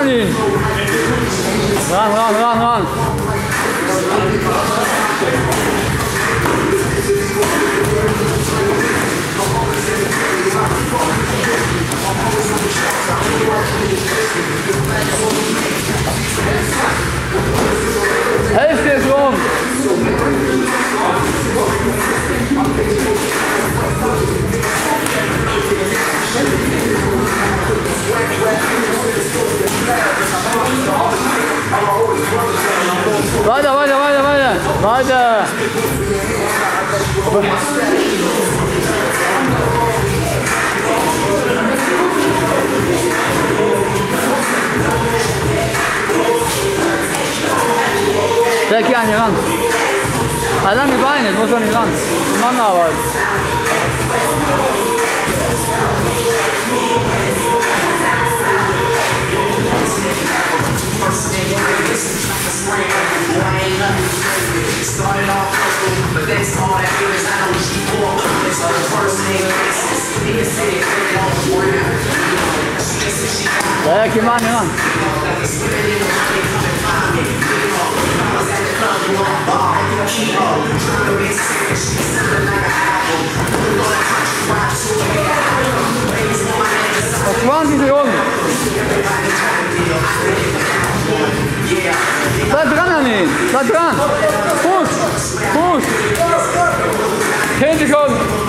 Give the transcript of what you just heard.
Giovanni! Run, run, run, run! Helft der Sohn! Weiter, weiter, weiter, weiter. Weiter. Der geh an die Rand. Halt an die Beine, muss an die Rand. Mann arbeiten. Started off but that feels. I know she more complex on the first name basis. It, put it on the ground. She said she got Der geh mal an die Rand. like it's spinning in the money, come and find me. I was at the club, you want a bar, keep up. Trying to get sick, she sounding like an album. Put on a country rap to it. Ladies want my name to Noch 20 Sekunden. Bleib dran an ihn. Bleib dran. Fuß. Fuß. 10 Sekunden.